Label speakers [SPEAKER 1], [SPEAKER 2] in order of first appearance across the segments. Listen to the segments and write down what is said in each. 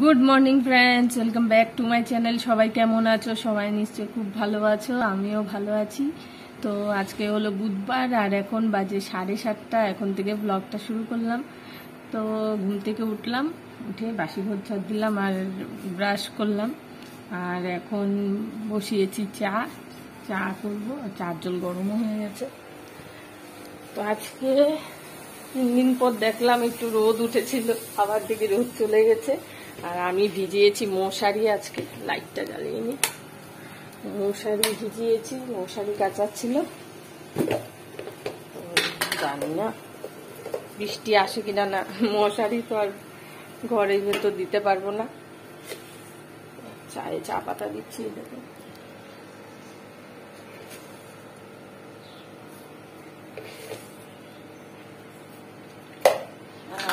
[SPEAKER 1] Good morning friends, welcome back to my channel. সবাই কেমন আছো? সবাই নিশ্চয়ই খুব ভালো আছো, আমিও ভালো আছি। তো আজকে হলো বুধবার আর এখন বাজে সাড়ে সাতটা, এখন থেকে ব্লগটা শুরু করলাম। তো ঘুম থেকে উঠলাম, উঠে বাসি ঘর ছাড় দিলাম আর ব্রাশ করলাম। আর এখন বসিয়েছি চা চা করব, আর চার জল গরমও হয়ে গেছে। তো আজকে তিন দিন পর দেখলাম একটু রোদ উঠেছিল, আবার দিকে রোদ চলে গেছে। আর আমি ভিজিয়েছি মশারি আজকে, লাইটটা জ্বালিয়ে নি। মশারি ভিজিয়েছি, মশারি কাঁচা ছিল জানি না, বৃষ্টি আসে কিনা না, মশারি তো আর ঘরে ভেতর দিতে পারব না। চায়ে চা পাতা দিচ্ছি দেখুন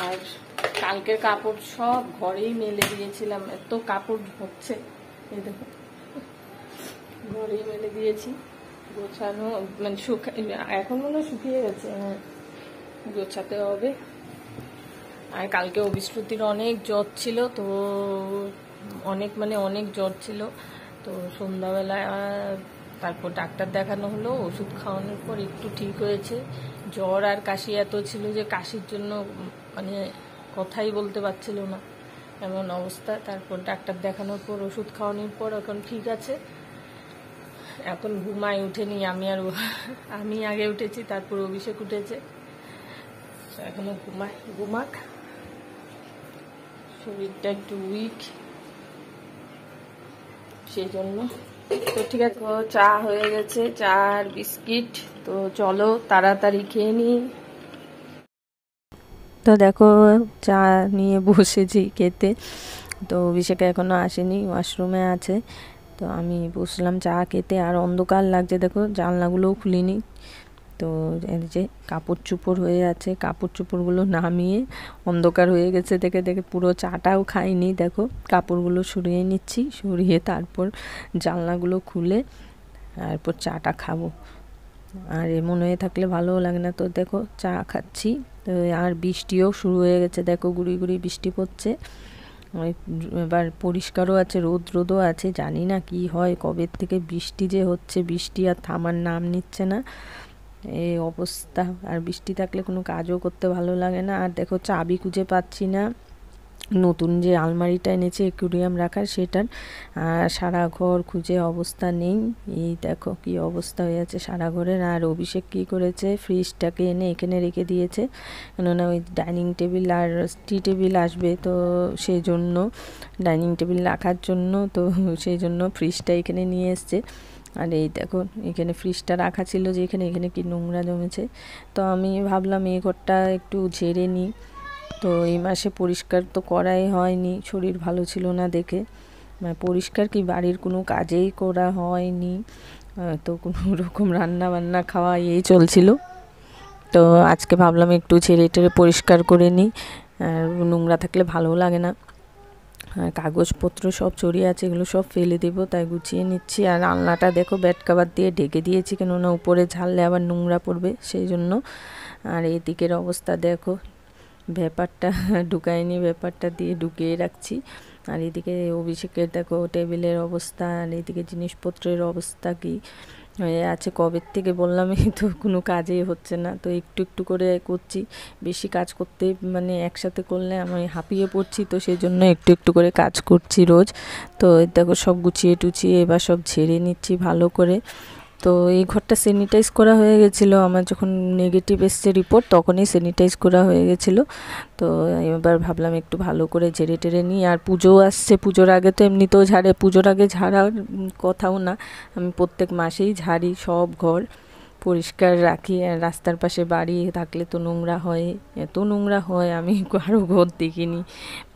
[SPEAKER 1] আর কালকে কাপড় সব ঘরেই মেলে দিয়েছিলাম। এত কাপড় হচ্ছে এই ঘরেই মেলে দিয়েছি। গোছানো মানে শুকা এখন মনে শুকিয়ে গেছে। হ্যাঁ গোছাতে হবে। আর কালকে অভিশ্রুতির অনেক জ্বর ছিল, তো অনেক মানে অনেক জ্বর ছিল। তো সন্ধ্যাবেলা তারপর ডাক্তার দেখানো হলো, ওষুধ খাওয়ানোর পর একটু ঠিক হয়েছে। জ্বর আর কাশি এত ছিল যে কাশির জন্য মানে কথাই বলতে পারছিল না। এমন অবস্থা। তারপর ডাক্তার দেখানোর পর, ওষুধ খাওয়ানোর পর এখন ঠিক আছে। এখন ঘুমায় উঠেনি আমি আর আমি আগে উঠেছি, তারপর অভিষেক উঠেছে। এখনও ঘুমায়, ঘুমাক। শরীরটা একটু উইক সেই জন্য তো ঠিক আছে চা হয়ে গেছে, চা আর বিস্কিট। তো চলো, তাড়াতাড়ি খেয়ে নিই। তো দেখো, চা নিয়ে বসেছি খেতে। তো অভিষেক এখনও আসেনি, ওয়াশরুমে আছে। তো আমি বসলাম চা খেতে, আর অন্ধকার লাগছে দেখো, জানলাগুলোও খুলিনি। তো এই যে কাপড় চুপড় হয়ে আছে, কাপড় চুপড়গুলো নামিয়ে অন্ধকার হয়ে গেছে দেখে দেখে পুরো চাটাও খাইনি। দেখো, কাপড়গুলো সরিয়ে নিচ্ছি, সরিয়ে তারপর জানলাগুলো খুলে তারপর চাটা খাব। আর এমন হয়ে থাকলে ভালোও লাগে না। তো দেখো, চা খাচ্ছি। তো আর বৃষ্টিও শুরু হয়ে গেছে। দেখো, গুড়ি গুড়ি বৃষ্টি পড়ছে। এবার পরিষ্কারও আছে রোদ রোদও আছে। জানি না কি হয়, কবে থেকে বৃষ্টি যে হচ্ছে, বৃষ্টি আর থামার নাম নিচ্ছে না। এই অবস্থা। আর বৃষ্টি থাকলে কোনো কাজও করতে ভালো লাগে না। আর দেখো, চাবি খুঁজে পাচ্ছি না। নতুন যে আলমারিটা এনেছে, একুরিয়াম রাখার, সেটার সারা ঘর খুঁজে অবস্থা নেই। এই দেখো কি অবস্থা হয়ে আছে সারা ঘরের। আর অভিষেক কী করেছে? ফ্রিজটাকে এনে এখানে রেখে দিয়েছে। কেননা ওই ডাইনিং টেবিল আর টি টেবিল আসবে তো সেই জন্য ডাইনিং টেবিল রাখার জন্য তো সেই জন্য ফ্রিজটা এখানে নিয়ে এসছে। আর এই দেখো, এখানে ফ্রিজটা রাখা ছিল যে এখানে এখানে কি নোংরা জমেছে। তো আমি ভাবলাম এই ঘরটা একটু ঝেড়ে নিই। তো এই মাসে পরিষ্কার তো করাই হয়নি, শরীর ভালো ছিল না দেখে। মানে পরিষ্কার কি বাড়ির কোনো কাজেই করা হয়নি তো কোনো রকম রান্না বান্না খাওয়া এই চলছিল। তো আজকে ভাবলাম একটু ছেড়ে টেড়ে পরিষ্কার করে নিই, আর নোংরা থাকলে ভালো লাগে না। আর কাগজপত্র সব ছড়িয়ে আছে, এগুলো সব ফেলে দেবো, তাই গুছিয়ে নিচ্ছি। আর আলনাটা দেখো ব্যাট কাবার দিয়ে ঢেকে দিয়েছি, কেননা উপরে ঝাললে আবার নোংরা পড়বে, সেই জন্য। আর এদিকের অবস্থা দেখো ব্যাপারটা ঢুকায়নি ব্যাপারটা দিয়ে ঢুকিয়ে রাখছি। আর এদিকে অভিষেকের দেখো টেবিলের অবস্থা, আর এদিকে জিনিসপত্রের অবস্থা কি? হয়ে আছে কবের থেকে বললামই তো কোনো কাজেই হচ্ছে না। তো একটু একটু করে করছি, বেশি কাজ করতে মানে একসাথে করলে আমি হাঁপিয়ে পড়ছি, তো সেই জন্য একটু একটু করে কাজ করছি রোজ। তো দেখো সব গুছিয়ে টুছিয়ে এবার সব ঝেড়ে নিচ্ছি ভালো করে। তো এই ঘরটা স্যানিটাইজ করা হয়ে গেছিল। আমার যখন নেগেটিভ এসছে রিপোর্ট তখনই স্যানিটাইজ করা হয়ে গেছিল। তো এবার ভাবলাম একটু ভালো করে ঝেড়ে টেড়ে নিই। আর পুজো আসছে, পুজোর আগে তো এমনিতেও ঝাড়ে। পুজোর আগে ঝাড়ার কথাও না। আমি প্রত্যেক মাসেই ঝাড়ি সব ঘর। পরিষ্কার রাখি আর রাস্তার পাশে বাড়ি থাকলে তো নোংরা হয়, এত নোংরা হয়, আমি কারও ঘর দেখিনি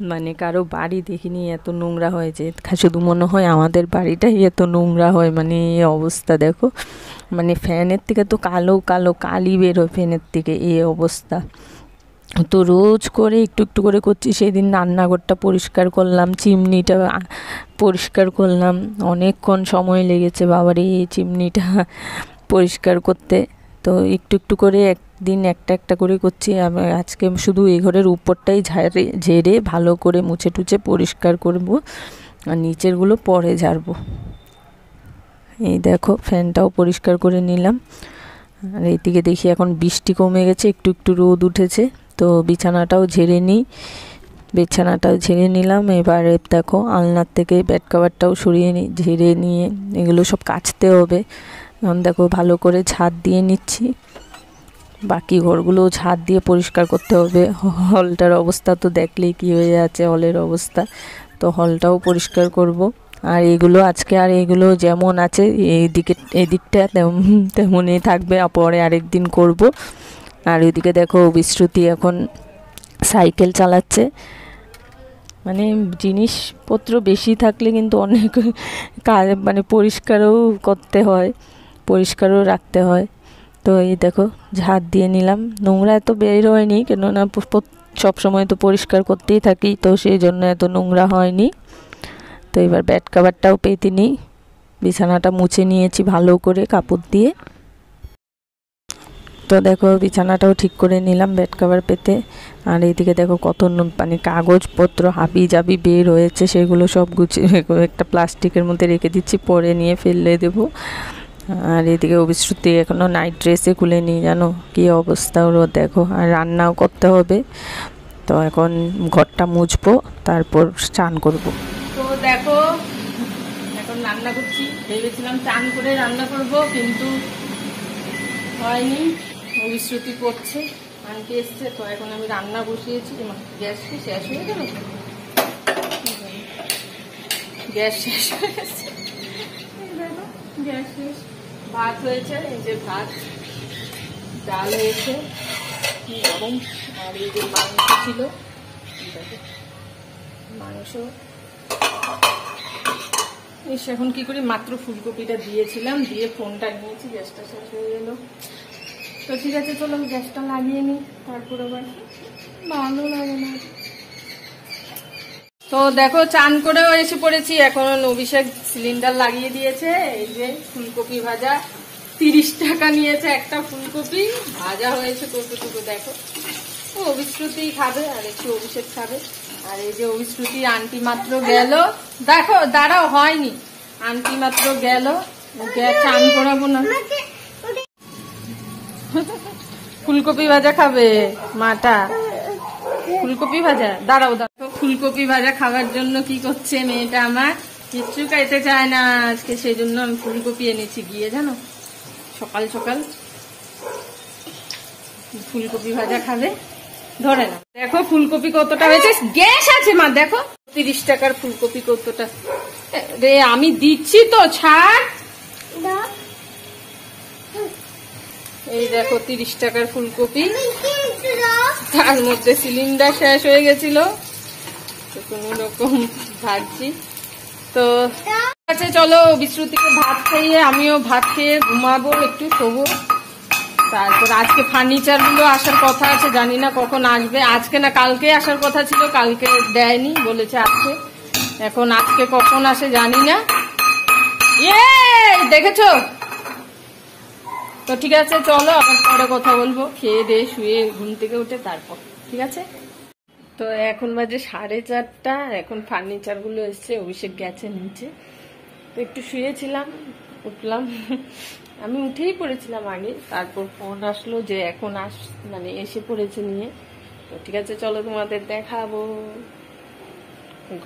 [SPEAKER 1] মানে কারও বাড়ি দেখিনি, এত নোংরা হয় যে শুধু মনে হয় আমাদের বাড়িটাই এত নোংরা হয় মানে এই অবস্থা দেখো। মানে ফ্যানের থেকে তো কালো কালো কালি বেরোয় ফ্যানের থেকে, এই অবস্থা। তো রোজ করে একটু একটু করে করছি সেই দিন রান্নাঘরটা পরিষ্কার করলাম, চিমনিটা পরিষ্কার করলাম, অনেকক্ষণ সময় লেগেছে, বাবার, এই চিমনিটা পরিষ্কার করতে। তো একটু একটু করে একদিন একটা একটা করে করছি। আমি আজকে শুধু এই ঘরের উপরটাই ঝাড়ে, ঝেড়ে ভালো করে মুছে টুছে পরিষ্কার করব আর নিচেরগুলো পরে ঝাড়বো। এই দেখো, ফ্যানটাও পরিষ্কার করে নিলাম। আর এইদিকে দেখি এখন বৃষ্টি কমে গেছে, একটু একটু রোদ উঠেছে। তো বিছানাটাও ঝেড়ে নিই। বিছানাটাও ঝেড়ে নিলাম। এবারে দেখো, আলনার থেকে ব্যাট কাভারটাও সরিয়ে নিই ঝেড়ে নিয়ে এগুলো সব কাচতে হবে। এখন দেখো ভালো করে ছাদ দিয়ে নিচ্ছি। বাকি ঘরগুলো ছাদ দিয়ে পরিষ্কার করতে হবে। হলটার অবস্থা তো দেখলেই কী হয়ে যাচ্ছে হলের অবস্থা। তো হলটাও পরিষ্কার করব। আর এগুলো আজকে আর এগুলো যেমন আছে, এইদিকে, এদিকটা তেমন তেমনই থাকবে। পরে আরেক দিন করব। আর ওইদিকে দেখো বিশ্রুতি এখন সাইকেল চালাচ্ছে। মানে জিনিসপত্র বেশি থাকলে কিন্তু অনেক কাজ মানে পরিষ্কারও করতে হয়। পরিষ্কারও রাখতে হয়। তো এই দেখো ঝাড় দিয়ে নিলাম। নোংরা এত বের হয়নি, কেননা সব সময় তো পরিষ্কার করতেই থাকি, তো সেই জন্য এত নোংরা হয়নি। তো এবার ব্যাট কাভারটাও পেতে নিই। বিছানাটা মুছে নিয়েছি ভালো করে কাপড় দিয়ে। তো দেখো, বিছানাটাও ঠিক করে নিলাম বেড কাভার পেতে। আর এইদিকে দেখো কত মানে কাগজপত্র হাবি জাবি বের হয়েছে, সেগুলো সব গুছিয়ে, একটা প্লাস্টিকের মধ্যে রেখে দিচ্ছি, পরে নিয়ে ফেললে দেবো। আর এদিকে অভিশ্রুতি এখনও নাইট ড্রেসে খুলে নিই জানো? কী অবস্থা ওরও দেখো। আর রান্নাও করতে হবে। তো এখন ঘরটা মুছবো তারপর স্নান করব।
[SPEAKER 2] তো দেখো এখন রান্না করছি। ভেবেছিলাম চান করে রান্না করব কিন্তু হয়নি। অভিশ্রুতি করছে আনতে এসছে তো এখন আমি রান্না বসিয়েছি। গ্যাস কি শেষ হয়ে গেল? গ্যাস শেষ হয়ে গেছে। গ্যাস শেষ। ভাত হয়েছে, এই যে ভাত, ডাল হয়েছে, কি গরম, আর এই যে মাংস ছিল মাংস। এসে এখন কি করি, মাত্র ফুলকপিটা দিয়েছিলাম, দিয়ে ফোনটা নিয়েছি, গ্যাসটা শেষ হয়ে গেল। তো ঠিক আছে, চলো গ্যাসটা লাগিয়ে নিই, তারপর আবার ভালো লাগে না। তো দেখো, চান করেও এসে পড়েছি। এখন অভিষেক সিলিন্ডার লাগিয়ে দিয়েছে। এই যে ফুলকপি ভাজা, তিরিশ টাকা নিয়েছে একটা ফুলকপি। ভাজা হয়েছে কতটুকু দেখো। ও অবিশ্রুতি খাবে, আর একটু অভিষেক খাবে। আর এই যে অভিশ্রুতি আন্টি মাত্র গেল। দেখো, দাঁড়াও, হয়নি। আন্টি মাত্র গেল। চান করাবো না। ফুলকপি ভাজা খাবে মাটা। ফুলকপি ভাজা, দাঁড়াও দাঁড়াও। ফুলকপি ভাজা খাবার জন্য কি করছে মেয়েটা আমার? কিচ্ছু খাইতে চায় না। আজকে সেই জন্য আমি ফুলকপি এনেছি। গিয়ে জানো? সকাল সকাল ফুলকপি ভাজা খাবে। ধরে না দেখো ফুলকপি কতটা হয়েছে। গ্যাস আছে মা, দেখো। তিরিশ টাকার ফুলকপি কতটা। রে, আমি দিচ্ছি তো, ছাড়। এই দেখো, তিরিশ টাকার ফুলকপি। তার মধ্যে সিলিন্ডার শেষ হয়ে গেছিল। কোন রকম ভাজছি তো আছে, চলো বিশ্রুতিকে ভাত খাইয়ে, আমিও ভাত খেয়ে ঘুমাবো, একটু শোবো। তারপর আজকে ফার্নিচারগুলো আসার কথা আছে, জানি না কখন আসবে। আজকে না, কালকে আসার কথা ছিল, কালকে দেয়নি, বলেছে আজকে। এখন আজকে কখন আসে জানি না। ইয়ে দেখেছ? তো ঠিক আছে, চলো আবার পরে কথা বলব। খেয়ে দিয়ে, শুয়ে ঘুম থেকে উঠে তারপর, ঠিক আছে? তো এখন বাজে সাড়ে চারটা, এখন ফার্নিচারগুলো এসছে, অভিষেক গেছে নিচে। তো একটু শুয়েছিলাম, উঠলাম। আমি উঠেই পড়েছিলাম আগে, তারপর ফোন আসলো যে এখন আস মানে এসে পড়েছে নিয়ে। তো ঠিক আছে, চলো তোমাদের দেখাবো।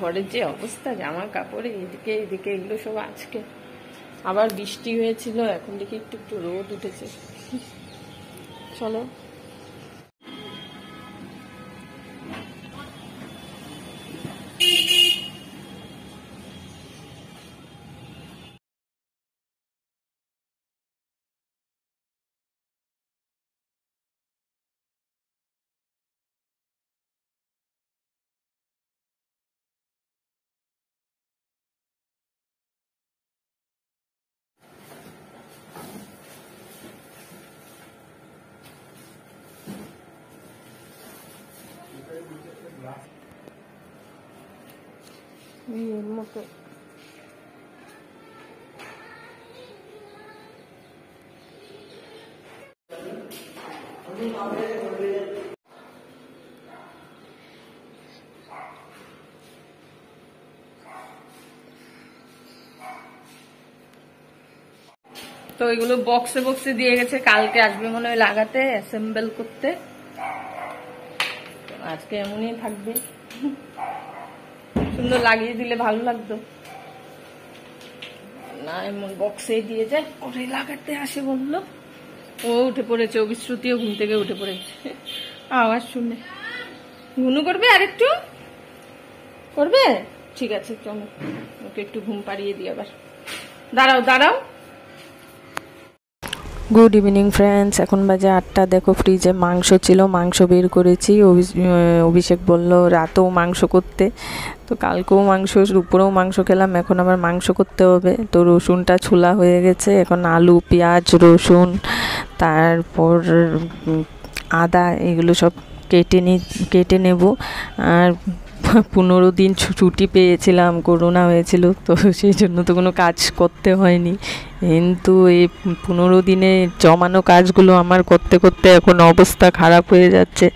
[SPEAKER 2] ঘরের যে অবস্থা জামা কাপড়ে এদিকে এদিকে এগুলো সব আজকে। আবার বৃষ্টি হয়েছিল, এখন দেখি একটু একটু রোদ উঠেছে। চলো। মতো তো এগুলো বক্সে বক্সে দিয়ে গেছে, কালকে আসবে মনে হয় লাগাতে অ্যাসেম্বল করতে। আজকে এমনই থাকবে। সুন্দর লাগিয়ে দিলে ভালো লাগতো। না, এমন বক্সে দিয়ে যায় পরে লাগাতে আসে বলল। ও উঠে পড়েছে অবিশ্রুতিও ঘুম থেকে উঠে পড়েছে। আওয়াজ শুনে। ঘুনু করবে আর একটু করবে? ঠিক আছে, চলো। ওকে একটু ঘুম পাড়িয়ে দিই আবার। দাঁড়াও দাঁড়াও।
[SPEAKER 1] গুড ইভিনিং ফ্রেন্ডস এখন বাজে আটটা। দেখো ফ্রিজে মাংস ছিল। মাংস বের করেছি। অভি- অভিষেক বলল, রাতেও মাংস করতে। তো কালকেও মাংস, দুপুরেও মাংস খেলাম। এখন আবার মাংস করতে হবে। তো রসুনটা ছোলা হয়ে গেছে। এখন আলু, পেঁয়াজ, রসুন, তারপর আদা, এগুলো সব কেটে নি কেটে নেব। আর পনেরো দিন ছুটি পেয়েছিলাম, করোনা হয়েছিল, তো সেই জন্য তো কোনো কাজ করতে হয়নি। কিন্তু এই পনেরো দিনে জমানো কাজগুলো আমার করতে করতে এখন অবস্থা খারাপ হয়ে যাচ্ছে।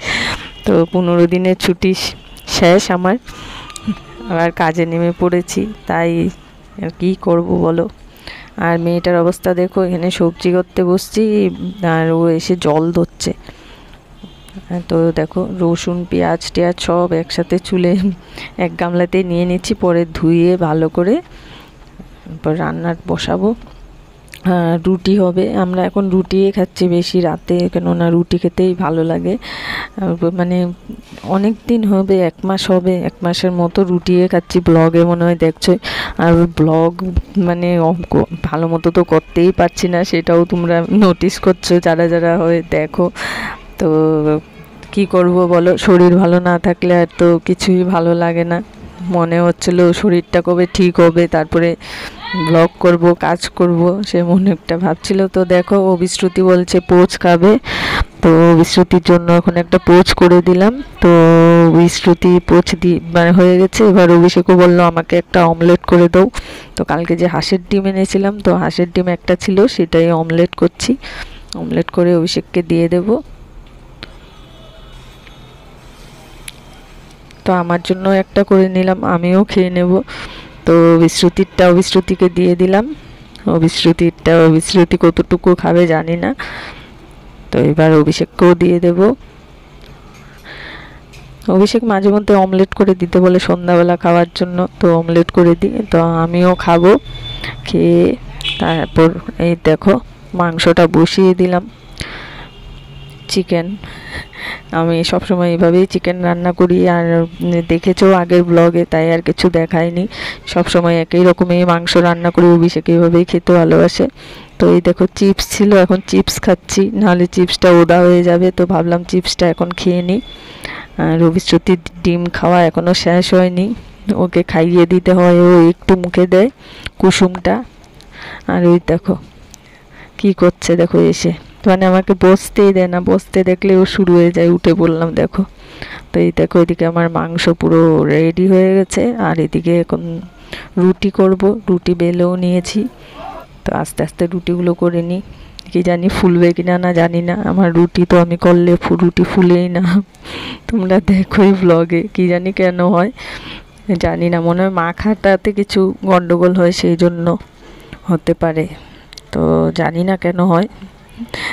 [SPEAKER 1] তো পনেরো দিনের ছুটি শেষ আমার। আবার কাজে নেমে পড়েছি, তাই কী করব বলো? আর মেয়েটার অবস্থা দেখো, এখানে সবজি করতে বসছি, আর ও এসে জল ধরছে। তো দেখো, রসুন, পেঁয়াজ, টেয়াজ সব একসাথে চুলে এক গামলাতেই নিয়ে নিচ্ছি, পরে ধুয়ে ভালো করে তারপর রান্নার বসাবো। রুটি হবে, আমরা এখন রুটিই খাচ্ছি বেশি রাতে, কেননা রুটি খেতেই ভালো লাগে। মানে অনেক দিন হবে, এক মাস হবে, এক মাসের মতো রুটিয়ে খাচ্ছি ব্লগে, মনে হয় দেখছ। আর ব্লগ মানে ভালো মতো তো করতেই পারছি না, সেটাও তোমরা নোটিস করছ, যারা যারা হয় দেখো। তো কি করব বলো? শরীর ভালো না থাকলে আর তো কিছুই ভালো লাগে না। মনে হচ্ছিল শরীরটা কবে ঠিক হবে, তারপরে ব্লগ করব, কাজ করব, সে মনে একটা ভাবছিল। তো দেখো অবিশ্রুতি বলছে পোচ খাবে। তো বিশ্রুতির জন্য এখন একটা পোচ করে দিলাম। তো বিশ্রুতি পোচ দি মানে হয়ে গেছে। এবার অভিষেকও বলল, আমাকে একটা অমলেট করে দাও। তো কালকে যে হাঁসের ডিম এনেছিলাম, তো হাঁসের ডিম একটা ছিল, সেটাই অমলেট করছি। অমলেট করে অভিষেককে দিয়ে দেবো। তো আমার জন্য একটা করে নিলাম, আমিও খেয়ে নেব। তো বিশ্রুতিরটা অবিশ্রুতিকে দিয়ে দিলাম। অবিশ্রুতিরটা অবিশ্রুতি কতটুকু খাবে জানি না। তো এবার অভিষেককেও দিয়ে দেব। অভিষেক মাঝে মধ্যে অমলেট করে দিতে বলে সন্ধ্যাবেলা খাওয়ার জন্য, তো অমলেট করে দিই, তো আমিও খাব। খেয়ে তারপর এই দেখো, মাংসটা বসিয়ে দিলাম। চিকেন আমি সবসময় এভাবেই চিকেন রান্না করি আর দেখেছ আগের ব্লগে তাই আর কিছু দেখায়নি সবসময় একই রকমই মাংস রান্না করি অভিষেক এইভাবেই খেতে ভালোবাসে। তো এই দেখো চিপস ছিল, এখন চিপস খাচ্ছি, নাহলে চিপসটা ওদা হয়ে যাবে, তো ভাবলাম চিপসটা এখন খেয়ে নিই আর অভিশ্রুতির ডিম খাওয়া এখনও শেষ হয়নি। ওকে খাইয়ে দিতে হয়, ও একটু মুখে দেয় কুসুমটা। আর ওই দেখো, কি করছে দেখো এসে। মানে আমাকে বসতেই দেয় না, বসতে দেখলে ও শুরু হয়ে যায়, উঠে বললাম, দেখো। তো এই দেখো, এদিকে আমার মাংস পুরো রেডি হয়ে গেছে, আর এদিকে এখন রুটি করব, রুটি বেলেও নিয়েছি। তো আস্তে আস্তে রুটিগুলো করে নিই। কি জানি ফুলবে কিনা না না জানি না, আমার রুটি তো আমি করলে রুটি ফুলেই না। তোমরা দেখোই ব্লগে কি জানি কেন হয়, জানি না, মনে হয় মাখাটাতে কিছু গন্ডগোল হয়, সেই জন্য হতে পারে। তো জানি না কেন হয়।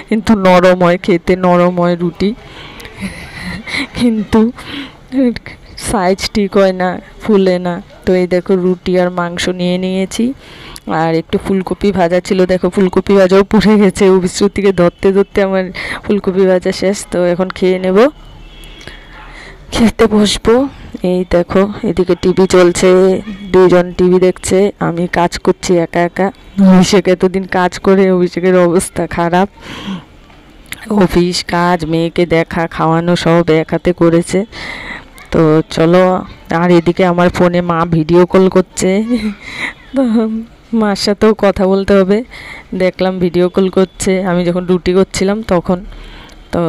[SPEAKER 1] কিন্তু নরম হয় খেতে নরম হয় রুটি। কিন্তু সাইজ ঠিক হয় না, ফুলে না। তো এই দেখো রুটি আর মাংস নিয়ে নিয়েছি। আর একটু ফুলকপি ভাজা ছিল। দেখো ফুলকপি ভাজাও পুড়ে গেছে। অভিশ্রুতিকে ধরতে ধরতে আমার ফুলকপি ভাজা শেষ। তো এখন খেয়ে নেব। খেতে বসবো। এই দেখো, এদিকে টিভি চলছে দুজন টিভি দেখছে, আমি কাজ করছি একা একা। অভিষেক এতদিন কাজ করে, অভিষেকের অবস্থা খারাপ। অফিস কাজ, মেয়েকে দেখা, খাওয়ানো সব এক হাতে করেছে। তো চলো, আর এদিকে আমার ফোনে মা ভিডিও কল করছে। তো মার সাথেও কথা বলতে হবে। দেখলাম ভিডিও কল করছে, আমি যখন রুটি করছিলাম তখন। তো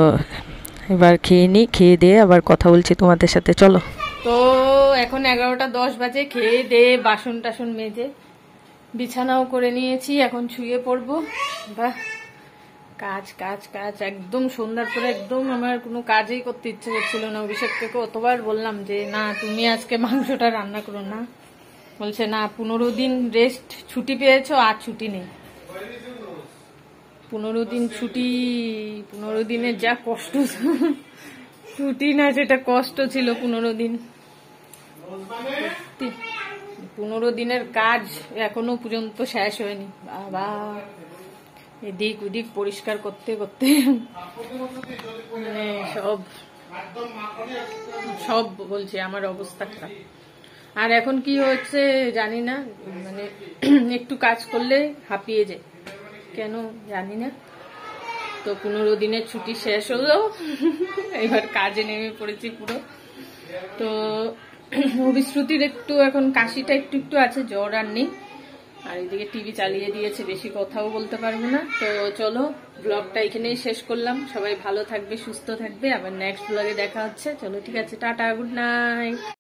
[SPEAKER 1] এবার খেয়ে নিই খেয়ে দিয়ে আবার কথা বলছি তোমাদের সাথে, চলো।
[SPEAKER 2] তো এখন এগারোটা দশ বাজে, খেয়ে দে, বাসন টাসন মেজে। বিছানাও করে নিয়েছি, এখন শুয়ে পড়ব। বাহ, কাজ কাজ কাজ, একদম সন্ধ্যার পরে একদম আমার কোনো কাজই করতে ইচ্ছে করছিল না। অভিষেককে অতবার বললাম যে, না, তুমি আজকে মাংসটা রান্না করো না। বলছে, না, পনেরো দিন রেস্ট ছুটি পেয়েছ, আর ছুটি নেই। পনেরো দিন ছুটি, পনেরো দিনের যা কষ্ট, ছুটি না, সেটা কষ্ট ছিল পনেরো দিন। পনেরো দিনের কাজ এখনও পর্যন্ত শেষ হয়নি। বাবা, এদিক ওদিক পরিষ্কার করতে করতে মানে সব সব বলছে, আমার অবস্থা খারাপ। আর এখন কি হচ্ছে জানি না মানে একটু কাজ করলে হাঁপিয়ে যায়। কেন জানি না। তো পনেরো দিনের ছুটি শেষ হলো, এবার কাজে নেমে পড়েছি পুরো। তো অভিশ্রুতির একটু, এখন কাশিটা একটু একটু আছে, জ্বর আর নেই। আর এদিকে টিভি চালিয়ে দিয়েছে, বেশি কথাও বলতে পারব না। তো চলো ব্লগটা এখানেই শেষ করলাম। সবাই ভালো থাকবে, সুস্থ থাকবে। আবার নেক্সট ব্লগে দেখা হচ্ছে। চলো, ঠিক আছে, টাটা গুড নাইট